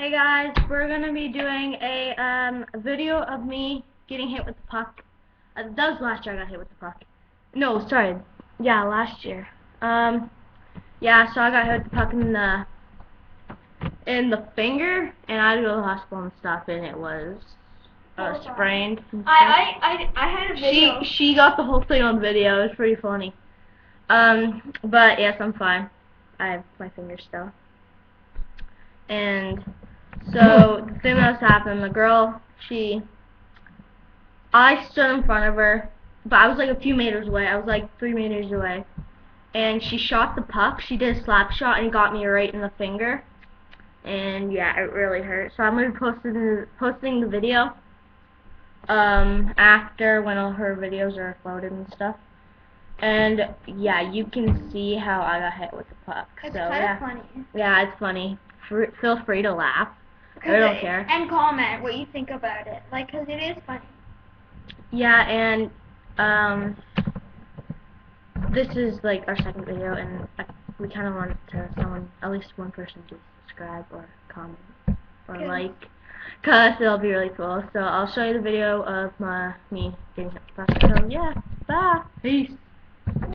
Hey guys, we're gonna be doing a um video of me getting hit with the puck. Uh, that was last year I got hit with the puck. No, sorry. Yeah, last year. Um, yeah, so I got hit with the puck in the in the finger, and I had to go to the hospital and stuff, and it was uh, Oh, sprained. I, I, I, I had a video. She she got the whole thing on video. It was pretty funny. Um, but yes, I'm fine. I have my finger still. And so the thing that's happened, the girl, she, I stood in front of her, but I was like a few meters away. I was like three meters away, and she shot the puck. She did a slap shot and got me right in the finger. And yeah, it really hurt. So I'm gonna be posting posting the video um, after when all her videos are uploaded and stuff. And yeah, you can see how I got hit with the puck. It's so kind yeah, of funny. yeah, it's funny. Fr- feel free to laugh. I 'Cause don't it- care. And comment what you think about it. Like, 'cause it is funny. Yeah, and um, this is like our second video, and uh, we kind of want to someone, at least one person, to subscribe or comment or Okay. like, cause it'll be really cool. So I'll show you the video of my me getting hit with the puck. So yeah, bye, peace.